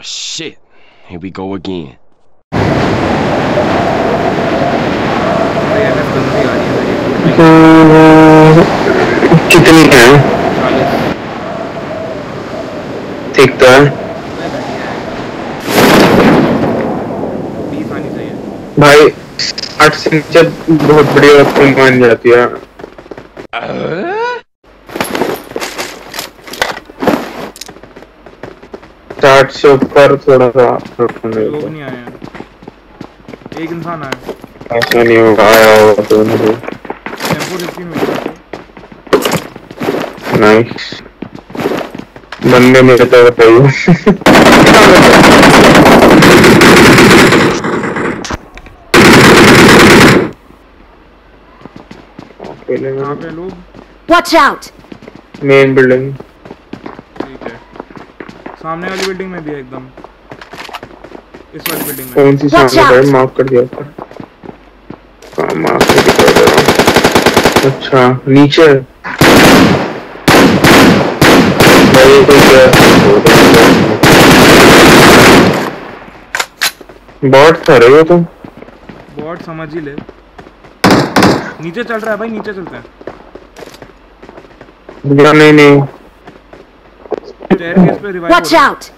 Oh shit. Here we go again. कितनी है ठीक तो है बीस आनी चाहिए भाई आठ से नीचे बहुत बड़ी रकम मान जाती है साठ से ऊपर थोड़ा सा लोग नहीं आए हैं। एक इंसान आया ऐसा नहीं होगा आया होगा तो नहीं। टेंपो फिफ्टीन मिल नाइस बनने में तो बताइए अकेले कहाँ पे लोग Watch out! मेन बिल्डिंग ठीक है सामने वाली बिल्डिंग में भी है एकदम। इस वाली बिल्डिंग में। कौन सी सामने! है मार्क कर दिया ऊपर। हाँ मार्क कर दिया अच्छा नीचे। भाई कोई क्या? बॉट था रे वो तो। बॉट समझ ही ले। नीचे चल रहा है भाई नीचे चलते हैं। नहीं नहीं। Watch out!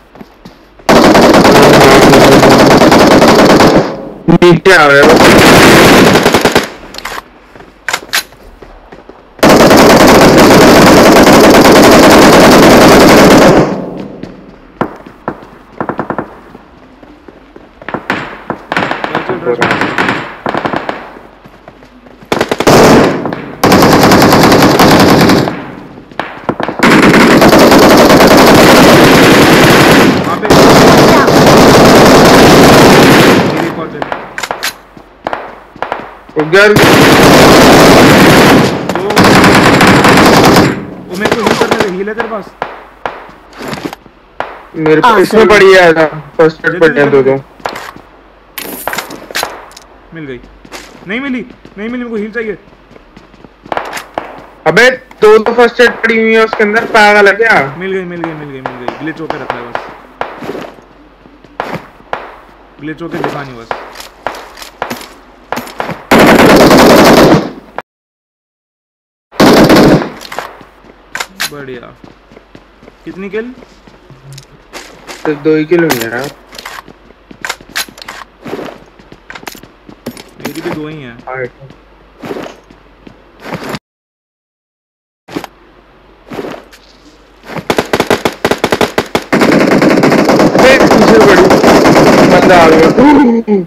नीचे आ रहे हो चल चल रहा है वहाँ पे Watch out! मेरी एक और चल दो वो मेरे को हील करने दे हील है तेरे पास? मेरे पास इसमें पड़ी है था फ़र्स्ट एड पड़ी है दो दो। मिल गई। नहीं मिली नहीं मिली मेरे को हील चाहिए। अबे दो दो फ़र्स्ट एड पड़ी हुई है उसके अंदर पागल है क्या? मिल गई मिल गई मिल गई मिल गई। ग्लिच होके रखा है बस। ग्लिच होके दिखा नहीं बस। बढ़िया। कितनी किल? तो दो ही किलो नहीं यार। मेरी भी दो ही हैं। अबे, बंदा आ गया।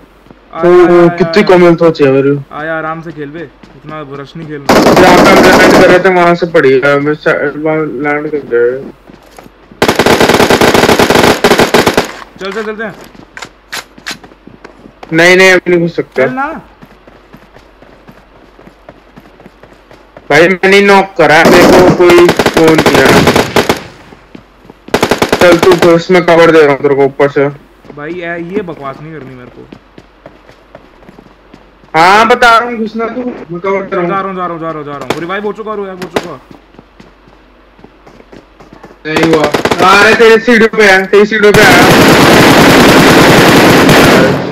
ओ, कितनी कॉमन था चेवर आया आराम से खेल बे। इतना रश नहीं खेलना। जहाँ पे हम लैंड कर रहे थे वहाँ से पड़ी है। मैं लैंड कर गए चल चल चलते हैं। नहीं नहीं अभी नहीं घुस सकता। चल ना। भाई मैंने नॉक करा मेरे को कोई फ़ोन किया चल तू घुस में कवर दे रहा हूँ तेरे को ऊपर से। भाई ये बकवास नहीं करनी मेरे को। हाँ बता रहा हूँ घुसना तू। मैं कवर जा रहा हूँ। हूँ जा रहा हूँ जा रहा हूँ जा रहा हूँ। रिवाइव हो चुका यार हो चुका नहीं हुआ। आ रहे तेरे सीढ़ी पे है तेरी सीढ़ी पे आया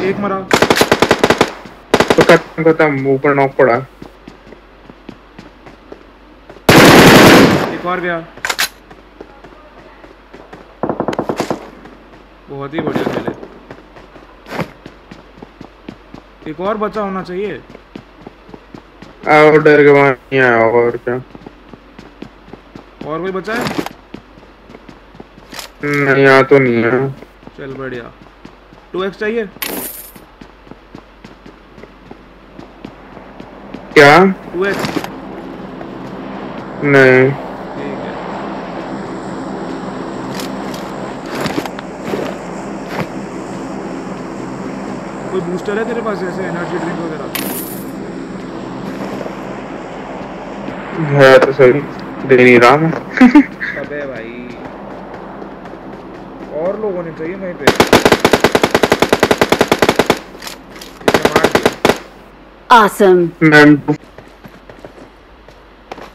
एक मरा। तो खत्म खत्म ऊपर नॉक पड़ा। एक और गया। बहुत ही बढ़िया खेले। एक और बचा होना चाहिए। और डर के वहाँ नहीं आया और क्या? और कोई बचा है? नहीं यहाँ तो नहीं है। चल बढ़िया। टू एक्स चाहिए? क्या? टू एक्स नहीं ठीक है कोई बूस्टर है तेरे पास ऐसे एनर्जी ड्रिंक वगैरह? है तो सही। दे नहीं रहा मैं। अबे भाई। और लोग होने चाहिए वहीं पे। इसे मार दिया Awesome. मैं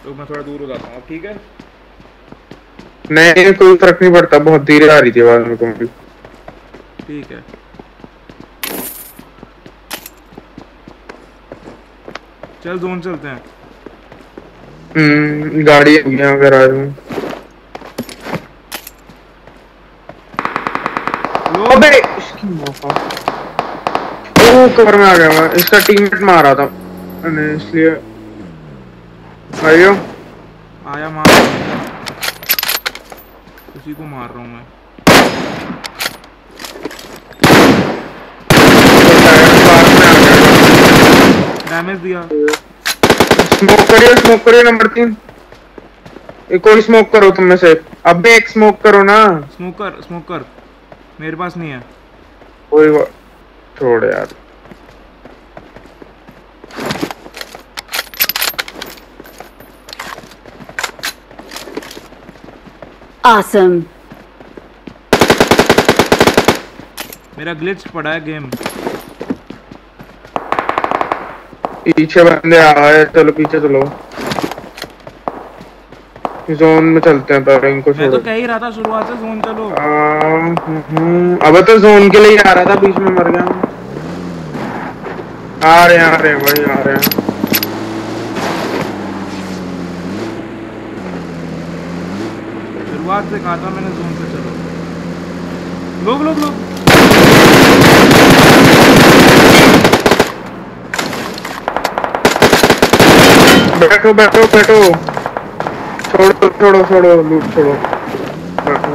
तो मैं थोड़ा दूर हो जाता हूँ ठीक है? नहीं कोई फ़र्क नहीं पड़ता बहुत धीरे आ रही थी आवाज़ मेरे को। ठीक है। चल जोन चलते हैं। हम्म गाड़ी है यहाँ गैराज में लो। अबे इसकी मौका। ओ कवर में आ गया मैं। इसका टीममेट मारा था। मैंने इसलिए आइयो आया मार। उसी को मार रहा हूँ मैं। आ गया। डैमेज दिया। स्मोक करियो स्मोक करियो नंबर तीन। एक और स्मोक करो तुम में से। अबे एक स्मोक करो ना। स्मोकर स्मोकर मेरे पास नहीं है। कोई छोड़ यार। Awesome. मेरा ग्लिच पड़ा है गेम पीछे बंदे आ हैं। चलो पीछे चलो। जोन में चलते हैं पहले इनको मैं तो कह ही रहा था शुरुआत से जोन चलो। आ, हम्म, अब तो जोन के लिए आ रहा था बीच में मर गया आ रहे आ रहे भाई आ रहे हैं। शुरुआत से कहा था मैंने जोन पे चलो। लोग लोग लोग। बैठो बैठो बैठो। छोड़ो छोड़ो छोड़ो लूट छोड़ो। बैठो।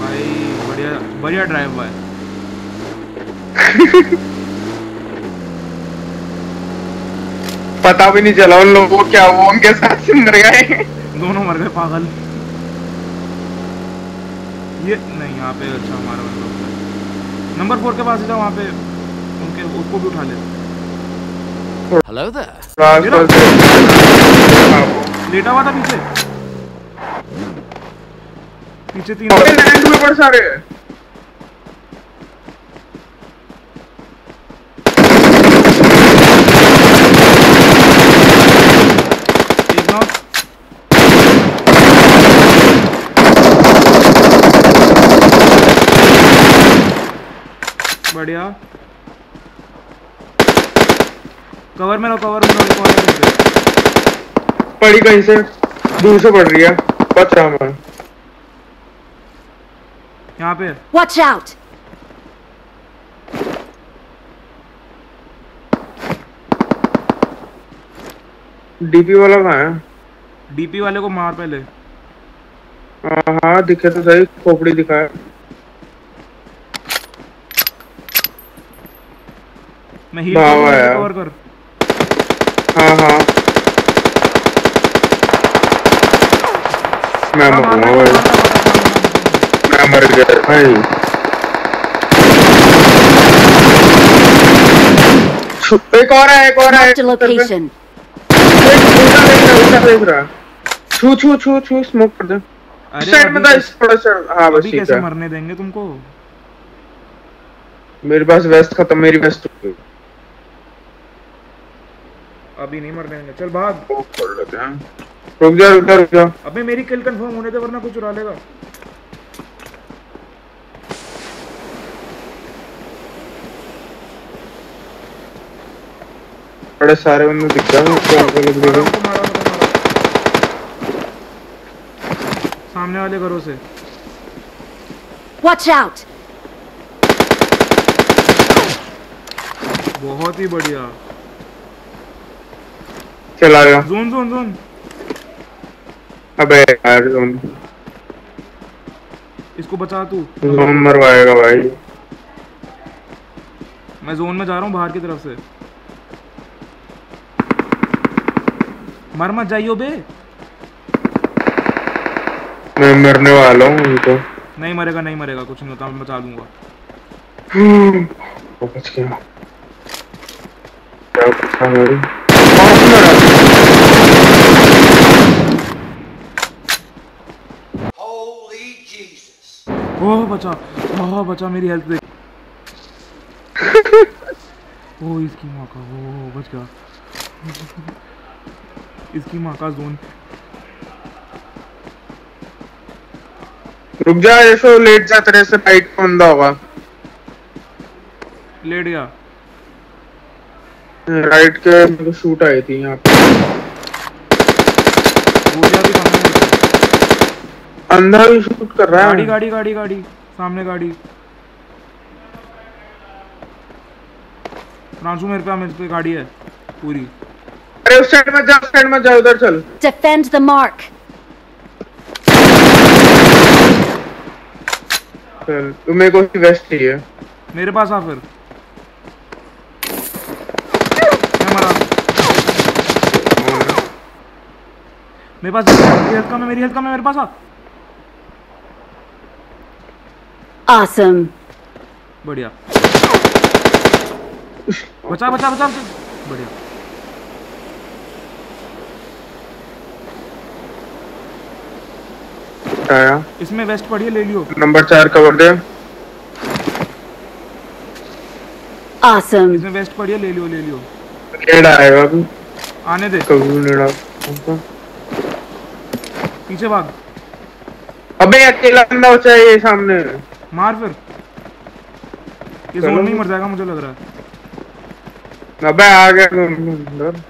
भाई बढ़िया बढ़िया ड्राइव है। पता भी नहीं चला उन लोगों को क्या हुआ उनके साथ मर गए। दोनों मर गए पागल। ये नहीं यहाँ पे अच्छा हमारा नंबर फोर के पास ही था वहाँ पे उनके उसको भी उठा ले Hello there. पास मेरा- पास हाँ, लेटा हुआ था पीछे। पीछे तीन लैंड में बड़े सारे। बढ़िया। कवर में रहो कवर में रहो एक और है नीचे। पड़ी कहीं से? दूर से पड़ रही है। बच रहा मैं। यहाँ पे। Watch out! डीपी वाला कहाँ है? डीपी वाले को मार पहले। हाँ हाँ दिखे तो सही खोपड़ी दिखाया मैं हील। कवर कर। हाँ हाँ मैं मार। मैं मर गया भाई एक और है एक और है है, है। छू छू छू छू स्मोक कर दे साइड में था इस थोड़ा सा हाँ बस ठीक है मरने देंगे तुमको मेरे पास वेस्ट खत्म मेरी वेस्ट अभी नहीं मरने देंगे। चल भाग। हैं। रुक जा रुक जा रुक जा। अबे मेरी किल कंफर्म होने दे वरना कुछ उड़ा लेगा। बड़े सारे बंदे दिख रहे हैं। सामने वाले घरों से। Watch out! बहुत ही बढ़िया। चला गया जोन जोन जोन अबे यार जोन इसको बचा तू। जोन मरवाएगा भाई। मैं जोन में जा रहा हूँ बाहर की तरफ़ से। मर मत जाइयो बे। मैं मरने वाला हूँ उनको नहीं मरेगा नहीं मरेगा कुछ नहीं होता मैं बचा दूँगा वो बच गया। क्या बचा मेरी कौन सा मरा? Holy Jesus. ओह बचा ओह बचा मेरी हेल्थ देख। ओह इसकी माँ का ओह बच गया। इसकी माँ का जोन। रुक जा यशो लेट जा तेरे से फाइट बंदा होगा। लेट गया। राइट के मेरे को शूट आई थी यहाँ पे। गोलियाँ भी कम है अंधा भी शूट कर रहा है। गाड़ी गाड़ी गाड़ी गाड़ी सामने गाड़ी। फ्रांसू मेरे पे मेरे पे गाड़ी है पूरी। अरे उस साइड मत जा उस साइड मत जा उधर चल। Defend the mark. चल तू मेरे को वेस्ट चाहिए। मेरे पास आ फिर। मेरे। पास मेरी हेल्थ कम है मेरी हेल्थ कम है मेरे पास आ। Awesome. बढ़िया। बचा बचा बचा। बढ़िया। आया। इसमें वेस्ट पड़ी है ले लियो। नंबर चार कवर दे। Awesome. इसमें वेस्ट पड़ी है ले लियो ले लियो। नेड आएगा अभी आने दे। कभी नेड पीछे भाग। अबे अकेला बंदा बचा है ये सामने। मार फिर। ये जोन नहीं मर जाएगा मुझे लग रहा है। अबे आ गया तू अंदर।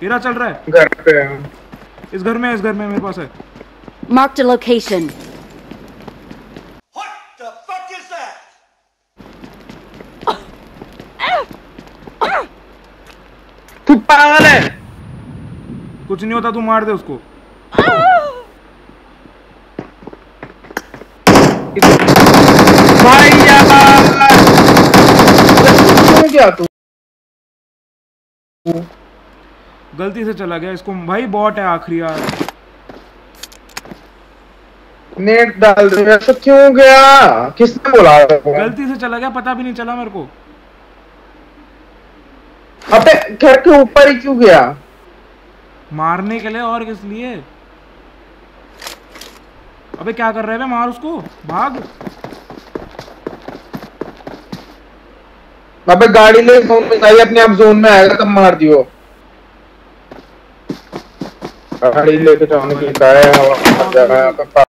तेरा चल रहा है। घर पे है। इस घर में है, इस घर में मेरे पास है। Is that? तू पागल है। कुछ नहीं होता तू मार दे उसको। भाई यार क्यों तू गलती से चला गया इसको भाई बॉट है आखिरी यार। नेट डाल दे ऐसा क्यों गया? किसने बोला गलती से चला गया पता भी नहीं चला मेरे को। को अबे घर के ऊपर ही क्यों गया? मारने के लिए और किस लिए? अबे क्या कर रहे हैं मार उसको। भाग। अबे गाड़ी ले में आई अपने आप जोन में आएगा, तब मार दियो। गाड़ी लेके जाने के लिए कहा है हवा